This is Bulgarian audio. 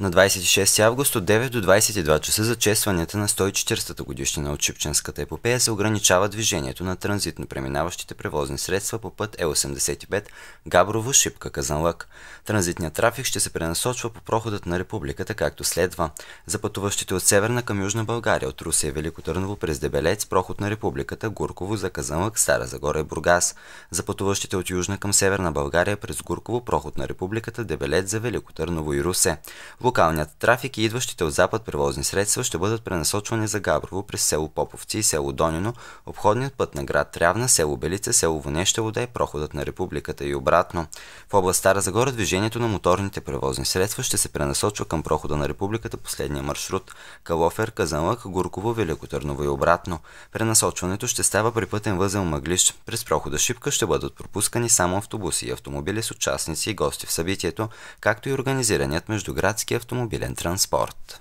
На 26 август от 9 до 22 часа за честванията на 140-та годишнина от Шипченската епопея се ограничава движението на транзитно преминаващите превозни средства по път Е85 Габрово Шипка Казанлък. Транзитният трафик ще се пренасочва по проходът на републиката както следва. За пътуващите от северна към южна България от Русия Велико Търново през Дебелец проход на републиката Гурково за Казанлък Стара Загора и Бургас. За пътуващите от южна към северна България през Гурково проход на републиката Дебелец за Велико Търново и Русе. Локалният трафик и идващите от запад превозни средства ще бъдат пренасочвани за Габрово през село Поповци и село Донино, обходният път на град Трявна, село Белица, село Вонеща вода и проходът на републиката и обратно. В област Стара Загора движението на моторните превозни средства ще се пренасочва към прохода на републиката последния маршрут Калофер, Казанлък, Гурково, Велико Търново и обратно. Пренасочването ще става при пътен възел Мъглищ. През прохода Шипка ще бъдат пропускани само автобуси и автомобили с участници и гости в събитието, както и организираният междуградски автомобилен транспорт.